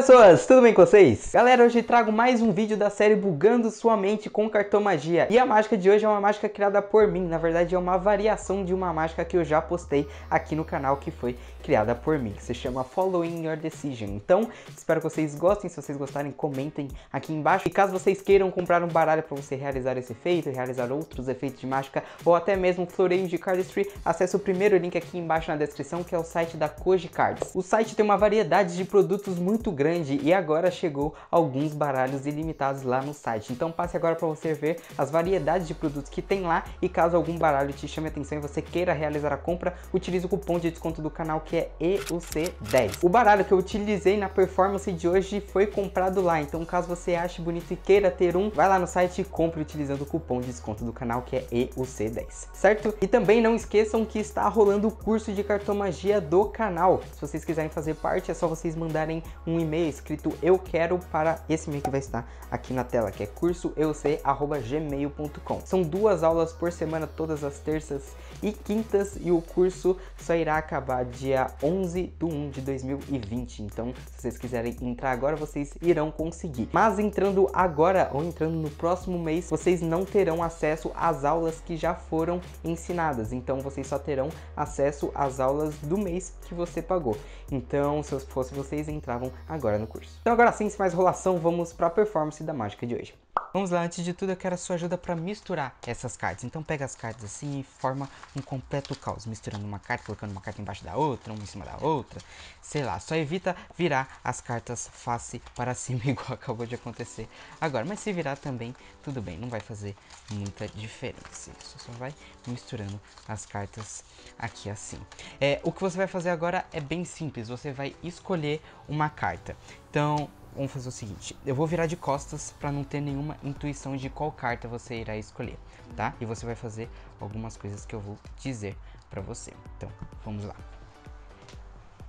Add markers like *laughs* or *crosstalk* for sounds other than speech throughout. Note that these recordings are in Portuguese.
pessoas, tudo bem com vocês? Galera, hoje trago mais um vídeo da série Bugando Sua Mente com Cartomagia. E a mágica de hoje é uma mágica criada por mim, na verdade é uma variação de uma mágica que eu já postei aqui no canal que foi criada por mim, que se chama Following Your Decision. Então, espero que vocês gostem, se vocês gostarem, comentem aqui embaixo. E caso vocês queiram comprar um baralho para você realizar esse efeito, realizar outros efeitos de mágica, ou até mesmo floreio de cardistry, acesse o primeiro link aqui embaixo na descrição, que é o site da Koji Cards. O site tem uma variedade de produtos muito muito grande e agora chegou alguns baralhos ilimitados lá no site. Então passe agora para você ver as variedades de produtos que tem lá e caso algum baralho te chame atenção e você queira realizar a compra, utilize o cupom de desconto do canal que é EUC10. O baralho que eu utilizei na performance de hoje foi comprado lá, então caso você ache bonito e queira ter um, vai lá no site e compre utilizando o cupom de desconto do canal que é EUC10, certo? E também não esqueçam que está rolando o curso de cartomagia do canal. Se vocês quiserem fazer parte, é só vocês mandarem um e-mail escrito eu quero para esse e-mail que vai estar aqui na tela, que é cursoeuc@gmail.com. São duas aulas por semana, todas as terças e quintas, e o curso só irá acabar dia 11 de 1 de 2020. Então, se vocês quiserem entrar agora, vocês irão conseguir. Mas entrando agora ou entrando no próximo mês, vocês não terão acesso às aulas que já foram ensinadas. Então, vocês só terão acesso às aulas do mês que você pagou. Então, se fosse vocês, entravam agora no curso. Então agora sim, sem mais enrolação, vamos para a performance da mágica de hoje. Vamos lá, antes de tudo eu quero a sua ajuda para misturar essas cartas. Então pega as cartas assim e forma um completo caos, misturando uma carta, colocando uma carta embaixo da outra, uma em cima da outra. Sei lá, só evita virar as cartas face para cima *laughs* igual acabou de acontecer agora. Mas se virar também, tudo bem, não vai fazer muita diferença. Isso só vai misturando as cartas aqui assim. É, o que você vai fazer agora é bem simples, você vai escolher uma carta. Então, vamos fazer o seguinte, eu vou virar de costas para não ter nenhuma intuição de qual carta você irá escolher, tá? E você vai fazer algumas coisas que eu vou dizer para você. Então, vamos lá.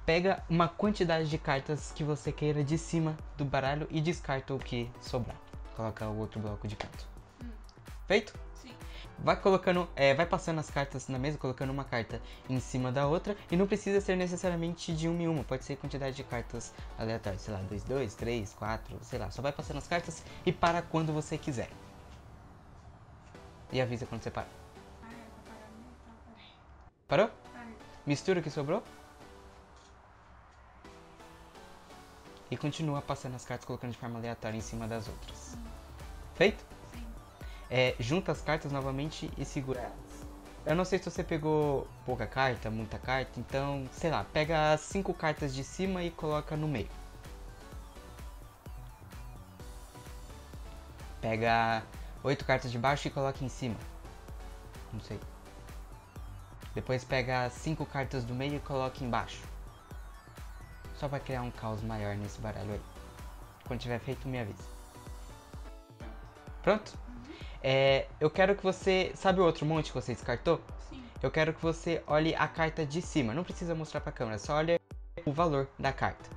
Pega uma quantidade de cartas que você queira de cima do baralho e descarta o que sobrar. Coloca o outro bloco de canto. Hum. Feito? Vai colocando, é, vai passando as cartas na mesa, colocando uma carta em cima da outra e não precisa ser necessariamente de uma em uma, pode ser quantidade de cartas aleatórias, sei lá, 2, 2, 3, 4, sei lá, só vai passando as cartas e para quando você quiser. E avisa quando você para. Parou? Mistura o que sobrou? E continua passando as cartas, colocando de forma aleatória em cima das outras. Feito? É, junta as cartas novamente e segura elas. Eu não sei se você pegou pouca carta, muita carta, então, sei lá, pega as cinco cartas de cima e coloca no meio. Pega oito cartas de baixo e coloca em cima. Não sei. Depois pega cinco cartas do meio e coloca embaixo. Só para criar um caos maior nesse baralho aí. Quando tiver feito, me avisa. Pronto? É, eu quero que você. Sabe o outro monte que você descartou? Sim. Eu quero que você olhe a carta de cima. Não precisa mostrar pra câmera, só olha o valor da carta.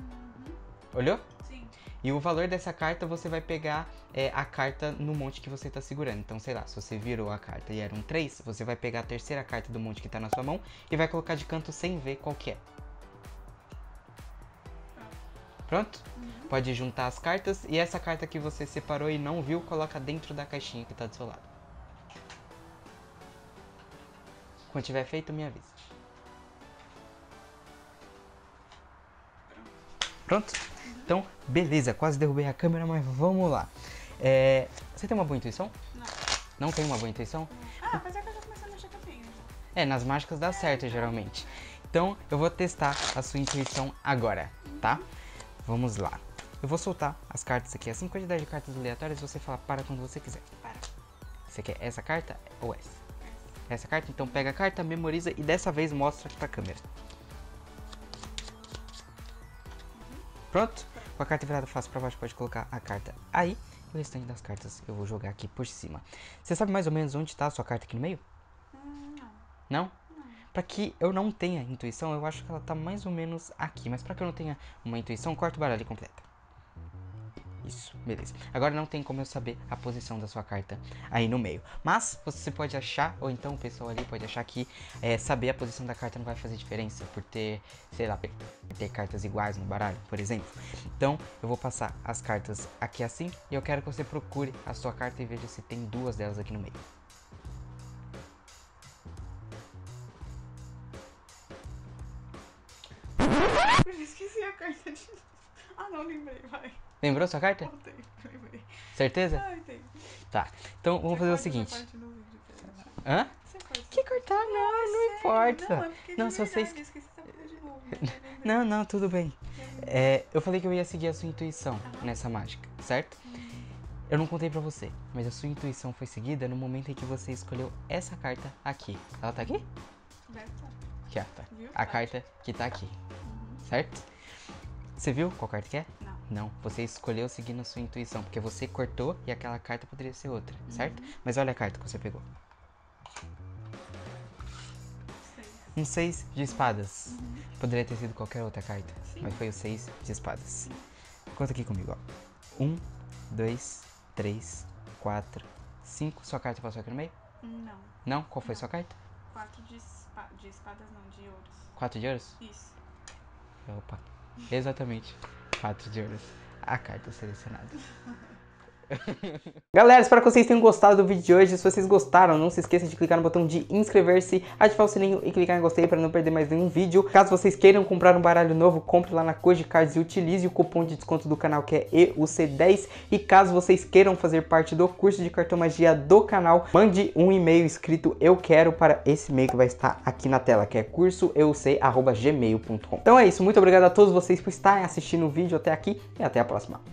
Uhum. Olhou? Sim. E o valor dessa carta você vai pegar é, a carta no monte que você está segurando. Então, sei lá, se você virou a carta e era um 3, você vai pegar a terceira carta do monte que está na sua mão e vai colocar de canto sem ver qual que é. Pronto? Uhum. Pode juntar as cartas e essa carta que você separou e não viu, coloca dentro da caixinha que está do seu lado. Quando tiver feito, me avisa. Pronto? Então, beleza, quase derrubei a câmera, mas vamos lá. É, você tem uma boa intuição? Não. Não tem uma boa intuição? Ah, apesar que eu já comecei a mexer tenho. É, nas mágicas dá é, certo geralmente. Então, eu vou testar a sua intuição agora, tá? Vamos lá. Eu vou soltar as cartas aqui, assim quantidade de cartas aleatórias, você fala para quando você quiser. Para. Você quer essa carta ou essa? Essa carta, então pega a carta, memoriza e dessa vez mostra pra câmera. Pronto? Com a carta virada face para baixo, pode colocar a carta aí. E o restante das cartas eu vou jogar aqui por cima. Você sabe mais ou menos onde está a sua carta aqui no meio? Hum, não. Não? Para que eu não tenha intuição, eu acho que ela tá mais ou menos aqui. Mas para que eu não tenha uma intuição, corta o baralho completa. Isso, beleza. Agora não tem como eu saber a posição da sua carta aí no meio. Mas você pode achar, ou então o pessoal ali pode achar que é, saber a posição da carta não vai fazer diferença por ter, sei lá, por ter cartas iguais no baralho, por exemplo. Então eu vou passar as cartas aqui assim e eu quero que você procure a sua carta e veja se tem duas delas aqui no meio. Esqueci a carta de. Ah, não, lembrei, vai. Lembrou sua carta? Voltei, lembrei. Certeza? Ai, tem. Tá. Então vamos Você fazer o seguinte. vídeo, pera. Hã? Você corta Que cortar? Não, não Sério? importa. Não, é Não, se vocês-. *laughs* Não, não, tudo bem. Eu lembrei. É, eu falei que eu ia seguir a sua intuição nessa mágica, certo? Eu não contei pra você, mas a sua intuição foi seguida no momento em que você escolheu essa carta aqui. Ela tá aqui? Deve estar. Aqui, ó, tá. Viu? A carta que tá aqui, Uhum. certo? Você viu qual carta que é? Não. Não, você escolheu seguindo a sua intuição, porque você cortou e aquela carta poderia ser outra, Uhum. certo? Mas olha a carta que você pegou. Um 6 de espadas. Uhum. Poderia ter sido qualquer outra carta, Sim. mas foi o 6 de espadas. Conta aqui comigo, ó. 1, 2, 3, 4, 5. Sua carta passou aqui no meio? Não. Não? Qual foi Não. sua carta? Quatro de, espa- de espadas, não, de ouros. 4 de ouros? Isso. Opa. Exatamente. 4 de ouros. A carta selecionada. *laughs* *laughs* Galera, espero que vocês tenham gostado do vídeo de hoje. Se vocês gostaram, não se esqueça de clicar no botão de inscrever-se, ativar o sininho e clicar em gostei para não perder mais nenhum vídeo. Caso vocês queiram comprar um baralho novo, compre lá na Koji Cards e utilize o cupom de desconto do canal que é EUC10. E caso vocês queiram fazer parte do curso de cartomagia do canal, mande um e-mail escrito eu quero para esse e-mail que vai estar aqui na tela, que é cursoeuc@gmail.com. Então é isso, muito obrigado a todos vocês por estarem assistindo o vídeo até aqui e até a próxima.